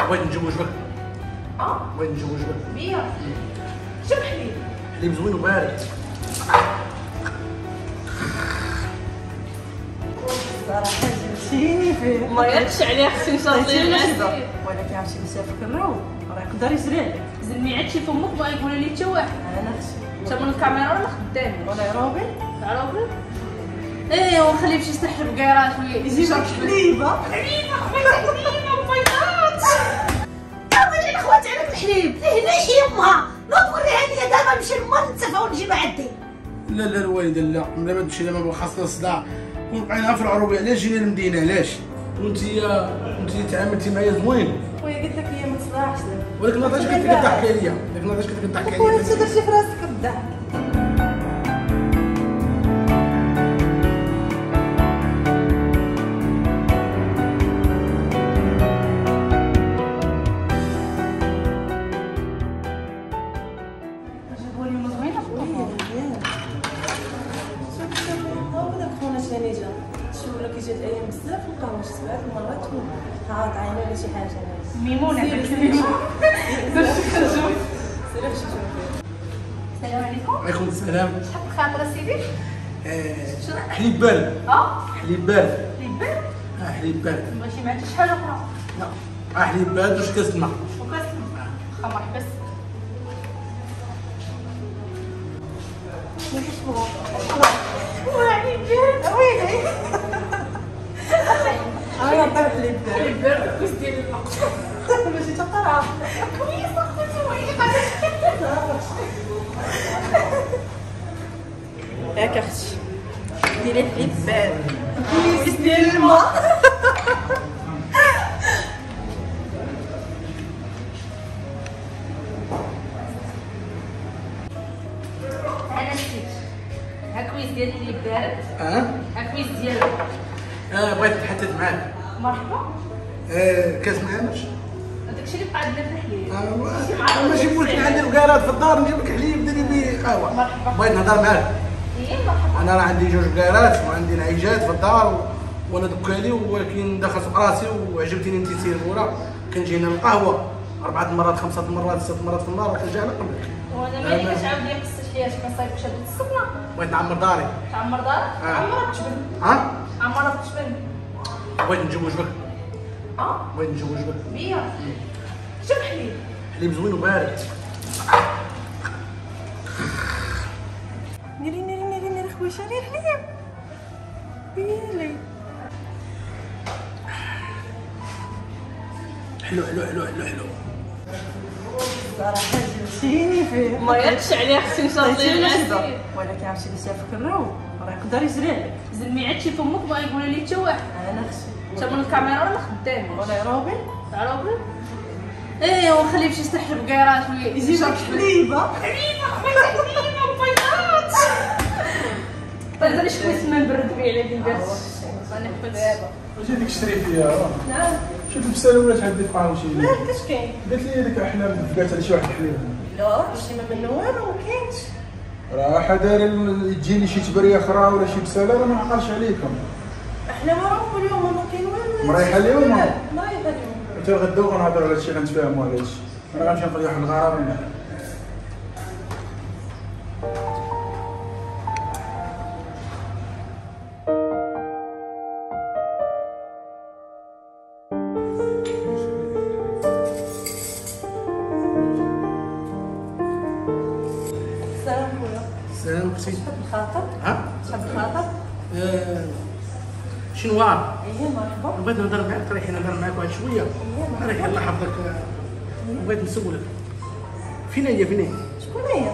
بغيت نتزوج بك آه؟ بغيت نتزوج بك بيا. شوف حليب حليب زوين وبارد صراحة جبتيني فيه ما يردش عليها. خصني نشبة. ولكن عرفتي مسافر كنراو راه يقدر يجري عليك زلمي عاد في فمك ما يقول لي حتى واحد. أنا خشي انت من الكاميرا ولا خدامي ولا يروبي عرفت إيه وخليه يمشي يستحل بقيرات يجي لك حليبة. حليبة خويا حليبة. وبيضات اولي الاخوات عليك الحليب فيه لا يما نوض وريها لي دابا نمشي لما نتفاو ونجيب عندي. لا لا الوالده لا. ملا ما تمشي لما خاصنا صداع ونبقينا في العروبيه علاش جينا للمدينة؟ علاش؟ وأنت أنت تعاملتي معايا زوين. خويا قلت لك هي ما تصلحش. لك ولكن ما عرفتش كيف كضحك عليا. ولكن ما كيف كضحك خويا عليا. انت درتي في راسك بالضحك شي المرات عينا ولا شي شوف السلام عليكم عليكم السلام. شحال خاطر سيدي؟ آه، حليب بارد آه؟ حليب بارد حليب بارد آه حليب بارد ماشي معك شي حاجة أخرى؟ لا. آه حليب بارد وش كاس الماء وكاس خا مرحبا ويلي بارد كوس ديال ماشي تقرا أختي ديري حليب بارد كويس ديال الماء مرحبا. آه كاس معاناش هذاك الشيء اللي بقى عندنا في الحليب؟ آه ماشي مشكل عندي البقالات في الدار نجيب لك حليب ديري بيه قهوة. مرحبا. بغيت نهضر معاك. إيه مرحبا. أنا راه عندي جوج بقالات وعندي العيجات في الدار وأنا دكالي ولكن دخلت في راسي وعجبتني أنت سيرفوره كنجي هنا القهوه أربعة مرات خمسة مرات ست مرات في النهار وكنجي على قبلك وأنا مالي كتعاود لي قصة حياتك ما صايبكش هاد السفنه بغيت نعمر داري. تعمر دارك؟ آه. عمرها تجبن ها؟ عمرها تجبن بغيت نتزوج بك آه. بغيت نتزوج بك بيا. شوف حليب حليب زوين وبارد. نيري نيري نيري نيري خويا نيري حليب ويلي حلو حلو حلو حلو حلو. صراحة جبتيني فيه ما يردش عليها خصني نشبة. ولكن عرفتي مسافر كنراو راه يقدر يجري عليك زلمي عاد شي فمك ما يقول لي حتى واحد. أنا خشي انت من الكاميرا ولا خدامي ولا يروبي عرفت إيه يستحل بقيرات يجي لك حليبة. حليبة خويا حليبة وبيضات طيب أنا شكون اسمها نبرد بيه على البنات أنا حفظت واش هذيك شري فيها نعم شوف البسالة ولا تحدي في قهوه شي. لا كاش كاين. قالت لي هذيك أحلام قالت على شي واحد الحليب لا شي ما منه والو ما كاينش. راه حدا تجيني شي تبريه أخرى ولا شي بساله راه ما عقلش عليكم إحنا ما راهو اليوم ما كاين والو مريحة اليوم؟ مريحة اليوم حتى غدا غنهضر على هادشي غنتفاهموا على هادشي أنا غنمشي نقضي واحد شنوار إيه مرحبا بغيت نهضر معاك ريحي نهضر معاك واحد شوية. ريحي الله يحفظك بغيت نسولك. فين هي فين هي؟ شكون هي؟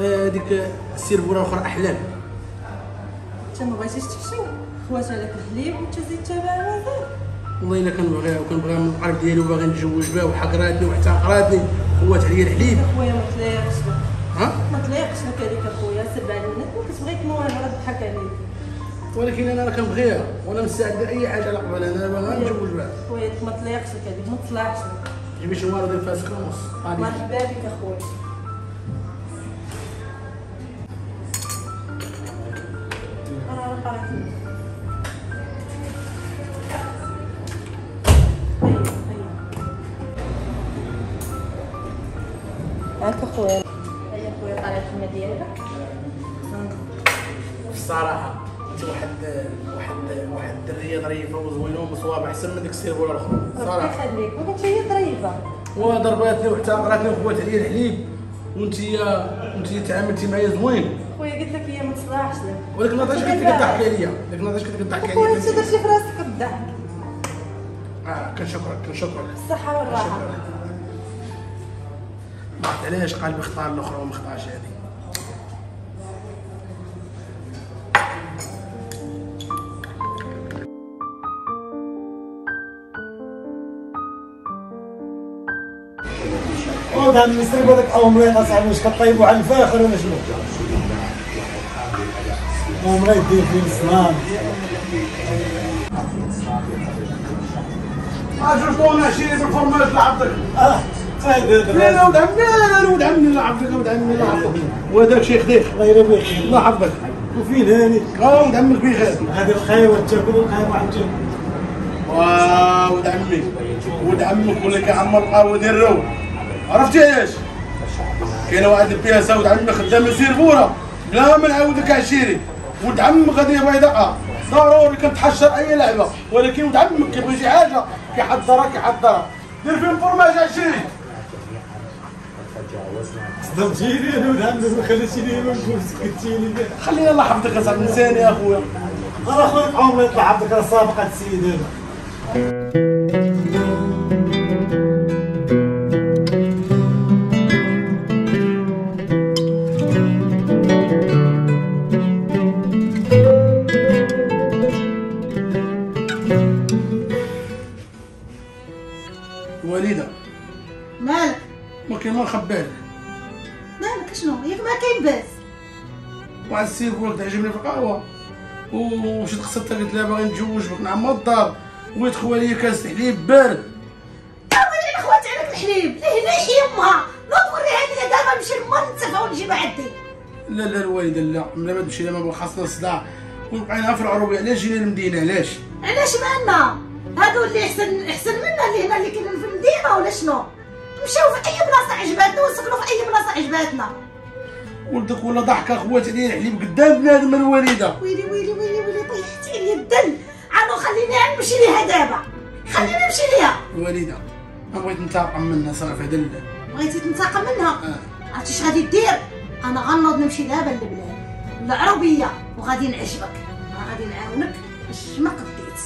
آه، ديك السيرفوره الاخرى احلام انت ما بغيتيش تمشي خوات عليك الحليب وانت زيد تابع مازال والله إلا كنبغيها وكنبغيها من القلب ديالي وباغي نتزوج بها وحقراتني واحتقراتني خوات عليا الحليب. خويا ما تلايقش لك ها؟ ما تلايقش لك هذيك اخويا سبع البنات ما كتبغي تنوع راه تضحك عليك. ولكن أنا راه كنبغيها وأنا مستعد لأي حاجة على قبل أنا ما نتزوج بها. خويا ما طليقش لك هذيك ما طلعش جيبي شي مرض فيها سكر ونص مرحبا بك اخويا هاك اخويا هيا اخويا طريقه الخدمه ديالك الصراحه واحد واحد واحد الدرية ظريفه وزوينة ومصوابة أحسن من ديك السيرفوره الأخرى. ربي صراحة. يخليك. وكنت هي ظريفه وضرباتني وحتى قراتني وخوات عليا الحليب. وانت انت تعاملتي معايا زوين. خويا قلت لك هي ما تصلحش. لك ولكن ما عرفتش كنت كضحك عليا. ديك النهار كنت كضحك خويا عليا. انت درتي في راسك الضحك. آه كنشكرك كنشكرك الصحة والراحة. ما عرفت علاش قلبي اختار الأخرى وما اختارش هذه؟ عود عم يسرب هذاك اومليط اصاحبي واش كطيبوا على الفاخر ولا شنو؟ اومليط دير فيه الصنان شيري بالفرماج آه لا لا ولد عمي لا ولد عمي لا عبدك ولد عمي لا عبدك وهذاك شيخ ديخ الله يربيك الله يحفظك وفين هاني؟ آه ولد عمك بخير هذه الخيوه تاكل الخيوه عن جنب واه ولد عمي ولد عمك ولا كيعمر القهوه ديال الرو عرفتي علاش؟ كاينة واحد البياسه ولد عمي خدام سيرفوره بلا ما نعاودك عشيري ولد عمك غادي بيضاء ضروري كنتحشر أي لعبة. ولكن ولد عمك كيبغي شي حاجة كيحضرها كيحضرها. دير فيهم فرماج عشيري صدمتيني أنا ولد عمي ما خليتيني ما نقول سكتيني خلينا الله يحفظك اصاحبي نساني يا أخويا. أنا خويا اومليط لعبتك راه سابقة السيد هذا ما ما لك مالك شنو؟ ياك ما كاين باس. واحد السيد لك تعجبني في القهوة. ومشيت قصدتها قلت لها باغي نتزوج بك نعم الدار ويدخل عليا كاس حليب بارد اولي اخواتي عليك الحليب. ليه يمها لا توريها لي دابا نمشي للمنتفه ونجيب عندي لا لا الوالده لا. ملا ما تمشي لا ما خاصنا صداع. وبقينا في العروبية. علاش جينا للمدينة؟ علاش؟ علاش مالنا هادو اللي احسن أحسن منا اللي هنا اللي كاينين في المدينة ولا شنو؟ نمشيو في أي بلاصة عجباتنا ونسكنوا في أي بلاصة عجباتنا. ولدك ولا ضحكه خوات عليا الحليب قدام بنادم الوالده ويلي ويلي ويلي ويلي طيحتي لي الدل عانو خليني نمشي ليها دابا. خليني نمشي ليها. الوالده ما بغيت نتاقم منها صافي هذا بغيتي تنتقم منها؟ آه. عرفتي اش غادي دير؟ أنا غنوض نمشي دابا للبلاد. العربيه وغادي نعجبك. غادي نعاونك باش ما قديت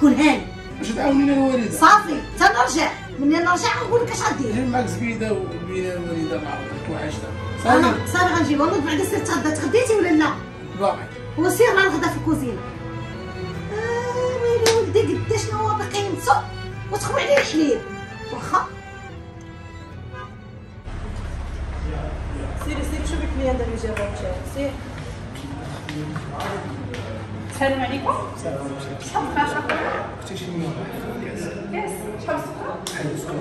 كون هاني. باش تعاونينا الوالده صافي تنرجع. مني نرجع نقول لك اش غدير جيب معاك زبيدة وبين الوالده عرفتك وحشتها صافي. صافي غنجيبها نوض بعدا سير تغدى تغديتي ولا لا؟ باقي وسير غنغدا في الكوزينه آه ويلي ولدي قداش هو باقي ينصب وتخوي عليه الحليب. واخا؟ سيري سيري شوفي ال client اللي جابها سير السلام عليكم. شحال الخاشة؟ كاس شحال السكر؟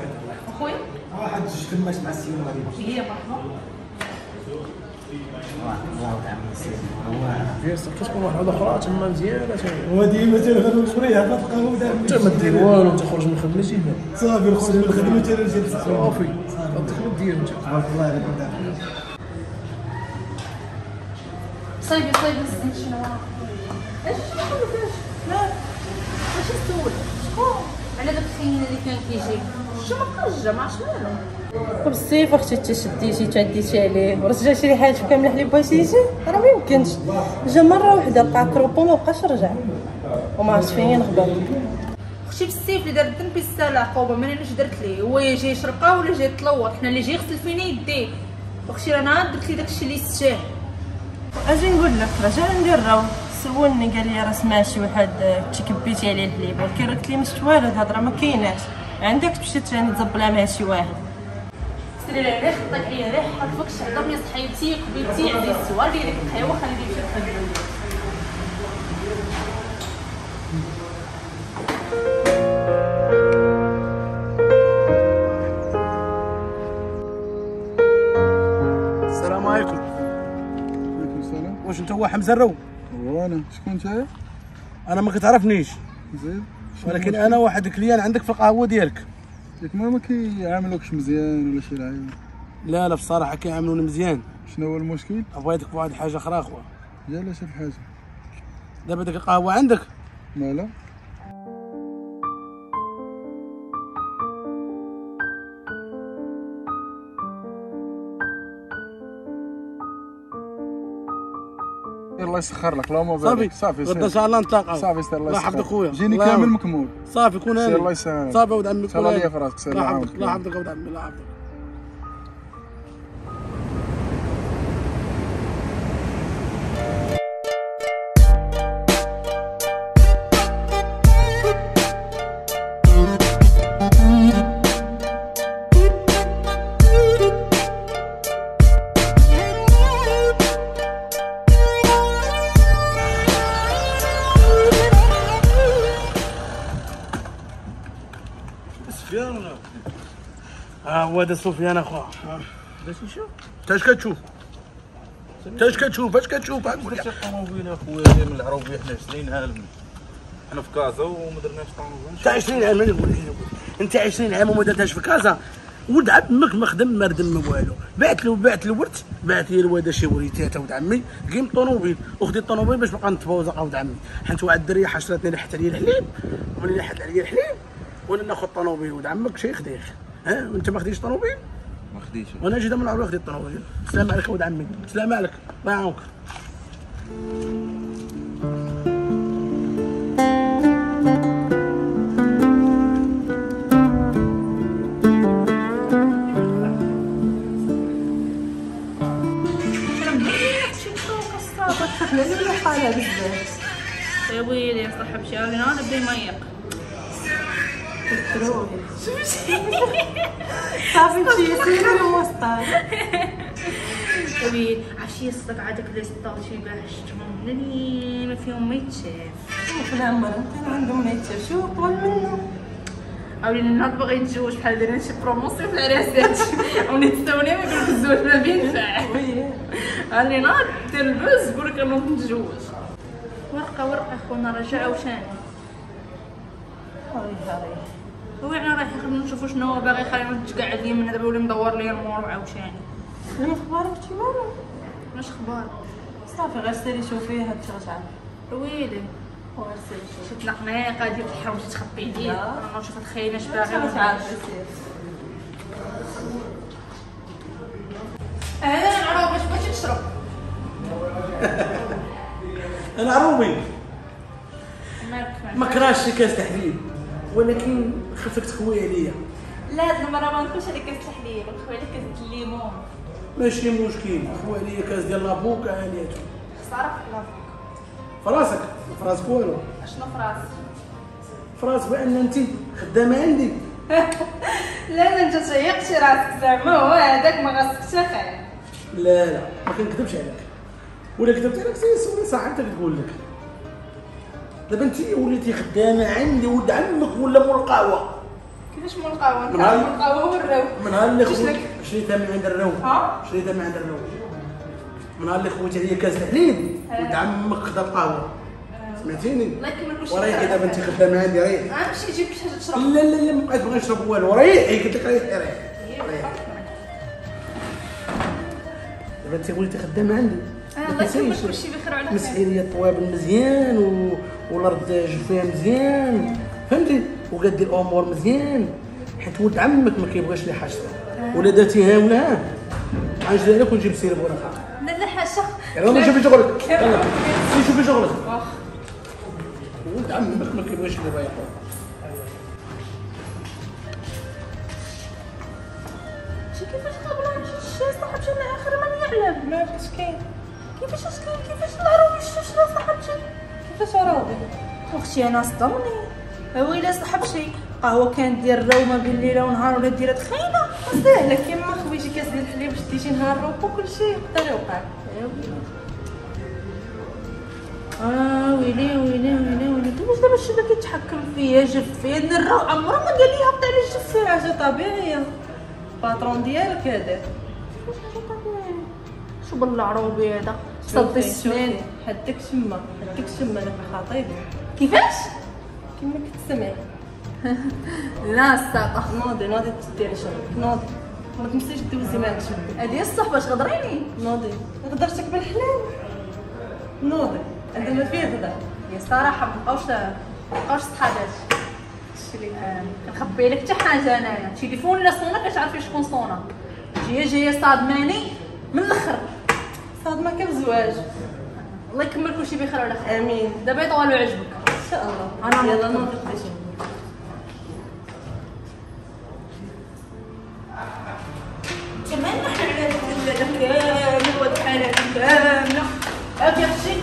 أخويا؟ واحد جوج كلمات مع السيد غادي هي مرحبا. الله تعمل السيد هو تكون واحدة أخرى تما مزيانه هو ديما تنغدو نخريها فتلقى هو دابا انت ما دير والو تخرج من خدمتي صافي نخرج من الخدمة نجي صافي. صافي. ما دير انت. تبارك الله عليك. صايبي صايبي شنو؟ اش لا. شكون على داك الخينا اللي كان كيجي. شنو ما خرج ما عرفتش مالو وبالصيف أختي انت شديتي تعديتي عليه. ورجع شي حاجة كامله حليب بغيتي يجي؟ راه ما يمكنش. جا مرة واحدة لقى كروبو ما بقاش رجع. وما عرفتش فين نخبر أختي في الصيف اللي دار الذنب السالا قوبة ما أنا درت ليه هو يجي يشرب قهوه ولا جاي يتلوط حنا اللي جاي يغسل فينا يديه أختي راه أنا درت لي داكشي اللي يستاهل أجي نقول لك رجع ندير راو سولني قال لي راه سمع شي واحد تكبيتي عليه الحليب. ولكن راك لي مش والو الهضرة ما كايناش. عندك تمشي تاني تزبلها مع شي واحد. سيري لي ريح طيح عليا ريح حرفك شعضرني صحيتي قبيتي عندي السوار خليني نمشي نخدم. السلام عليكم. عليكم السلام. واش انت هو حمزة الرو وأنا. شكون انت؟ أنا ما كتعرفنيش. زيد شنو ولكن أنا واحد كليان عندك في القهوة ديالك. ياك ما ما كيعاملوكش مزيان ولا شي لعيب؟ لا لا بصراحة كيعاملوني مزيان. شنو هو المشكل؟ بغيتك بواحد الحاجة أخرى اخويا ديال اش الحاجة دابا ديك القهوة عندك؟ مالا الله يسخر لك اللهم صافي بارك. صافي غدا ان شاء الله نتلاقاو صافي سير الله الله يحفظك خويا جيني الله كامل. مكمول. صافي كون هاني الله يسهل صافي ولد عمي راسك، سير الله الله يحفظك. الله يحفظك ولد عمي الله يحفظك هذا سفيان اخويا باش نشوف انت كتشوف؟ انت كتشوف؟ اش كتشوف؟ هاك شي طوموبيل اخويا من حنا 20 عام حنا في كازا وما درناش طوموبيل أنت 20 عام نقول لك أنت 20 عام وما درتهاش في كازا. ولد عمك ما خدم ما ردم ما والو. بعت له بعت الورث بعت لي الواد شي وريتات ولد عمي. قيم الطوموبيل وخدي الطوموبيل باش نبقى نتبوزق ولد عمي. حيت واحد الدريه حشرتني لحت عليا الحليب. وملي لحت عليا الحليب. وأنا ناخذ طوموبيل ولد عمك شي خديه ها وانت ما خديتش طوموبيل ما خديتش. وأنا جيت من عمري خديت الطوموبيل سلام عليك ولد عمي. سلام عليك. الله يعاونك. بزاف يا ويلي صاحب شي راني أنا بدي ميق صافي شي سير الموسطة يا ويلي عرفتي الصدق عادك لي سطاتي باحشتهم لاني ما فيهم ما يتشاف في العمر انت عندهم ما يتشاف شو طول منه عاولي النهار باغي يتزوج بحال دايرين شي بروموسيون في العراسات ونتساوني ما يقولك الزواج ما بينفع وي اللي ناض دير البوز يقول لك أنا نتزوج ورقه ورقه خونا رجع وشاني هاي هاي وين رايح خلينا نشوفوا شنو هو باغي خلينا نتقعد يمنا دابا ولا مدور لي المور وعاوشاني لما أخبارك شي مالو واش أخبار. صافي غير سيري شوفي هاد الشغل ويلي غير سيري شوفي. شفت القناقه ديال الحرام تخبي لا. أنا نشوف الخيل اش باغي. سير أنا نعرف باش باش تشرب؟ أنا عروبي. ما كراش شي كاس تحليب ولكن خفك تخوي عليا لا المرة ما نكونش عليك كاس الحليب نخوي عليك كاس الليمون. ماشي مشكل. خوي عليا كاس ديال لابوكا عانيتو خسارة في الكلاف فراسك. فراسك والو. أشنو في راسي فراس بأن أنت خدامة عندي. لا لا أنت تشيقتي راسك زعما هو هذاك ما غاسكش خير. لا لا ما كنكذبش عليك. ولا كذبت عليك سي سولي صاحبتك تقول لك. دابا أنت وليتي خدامة عندي ولد عمك ولا مول القهوه كيفاش القهوه هو الراو من نهار اللي لك؟ شريتها من عند الرو. ها؟ شريتها من عند الرو. من نهار اللي خويت عليا كاس الحليب ولد عمك خدا القهوه سمعتيني؟ الله يكمل كلشي وريحي دابا انت خدامه عندي ريح غنمشي نجيب لك حاجة تشرب. لا لا لا ما بقيت بغي نشرب والو. ريحي قلت لك ريحي ريحي دابا انت وليتي خدامه عندي. آه، الله تنسيش. كلشي بخير وعلى مسحي خير. لي الطوابل مزيان. والأرض جفيه مزيان. فهمتي؟ وقد الأمور مزيان حيت ولد عمك ما كيبغيش لي حاجته ولا درتيها ولا ها. غنجري عليك ونجيب سير بولا لا لا حاجة. يلا شوفي شغلك. يلا. سي شوفي شغلك. ولد عمك ما كيبغيش لي بايع شي كيفاش قبل الشاي صاحبتي أنا آخر من يعلم؟ ما فاش كاين. كيفاش اش كاين كيفاش نعرف الشاش لا صاحبتي كيفاش راضي أختي أنا صدمني ويلي صاحبتي قهوة كانت دير رو ما بين ليلة ونهار ولا ديرها تخينه سهلة كيما خويتي كاس ديال الحليب شديتي نهار روكو كلشي يقدر يوقع. آه ويلي ويلي ويلي ويلي. كيفاش دابا الشباب كيتحكم فيا؟ جف فيا. الرو عمرو ما قال لي هبط على الجف شي حاجة طبيعية. الباترون ديالك كيفاش حاجة طبيعيه شو بالعروبي هذا؟ صدي السنان حدك تما حدك تما أنا خطيب كيفاش؟ كيما كتسمعي لا الساقه نوضي نوضي ديري شغلك نوضي. ما تمسيش دوزي ما نشوف هذه الصحبة تغدريني نوضي. غدرتك بالحلال. نوضي. عندها ما فيه هضر يا صراحة ما بقاوش ما بقاوش صحابات شتي لك كنخبي لك حتى حاجة انايا تليفون لا صونا؟ كتعرفي شكون صونا. جاية جاية صادماني من الأخر. صادمه كبزواج الله يكمل كلشي بخير على خير. آمين. دابا يطول عجبك شاء الله. أنا يلا قديش كمان نحن على كامل والحالة كاملة. هاك يا أختي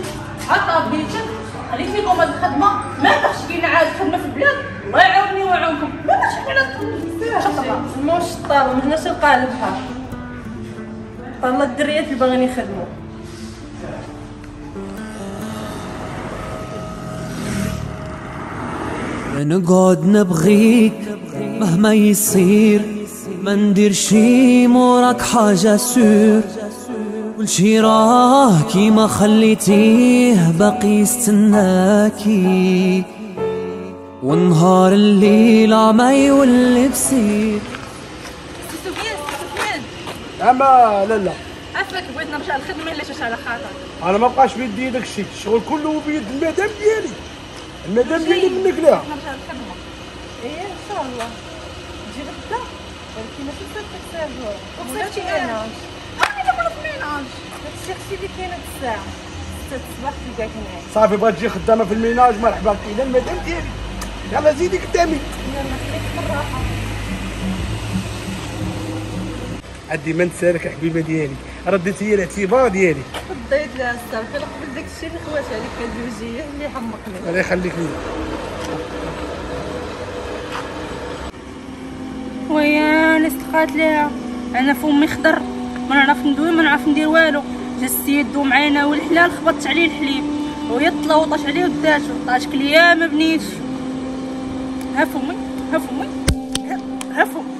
عطا بيتك. خليك فيكم هاد الخدمة. ما تخش كاين عاد خدمة في البلاد. الله يعاوني ويعاونكم. ما باش حنا شطبة موش الطالة ما هناش القالب بحال طالة الدريات اللي باغيين يخدموا نقعد نبغيك مهما يصير ما ندير شي موراك حاجة سور. كل شي راه كيما خليتيه باقي يستناكي. والنهار الليل ما يولي بصير سفيان سفيان أما لا لا. عافاك بغيت نرجع للخدمة الا على خاطر أنا ما بقاش بيدي داك الشيء الشغل كله بيد المدام ديالي. المدام ديالي منك لها نرجع للخدمة إيه إن شاء الله. تجي غدا ولكن ماشي صافي تسافر أنا. أنا في ال ménage هادشي أختي اللي كاينة الساعة. 6 الصباح تلقاك هنايا. صافي بغات تجي خدامة في ال ménage. مرحبا. بك إلى المدام ديالي يلا زيدي قدامي. عدي ما نسالك حبيبة ديالي. رديتي هي الاعتبار ديالي. فضيت لها الصافي قبل داك الشيء اللي خوات عليك هاد الوجيه اللي حمقني. الله يخليك. لي ويا استقات ليها أنا فمي خضر ما نعرف ندوي ما نعرف ندير والو. جا السيد دو معانا والحلال خبطت عليه الحليب. وهي تلوطش عليه وداتو. طاش كليا ما بنيتش ها فمي ها فمي ها فمي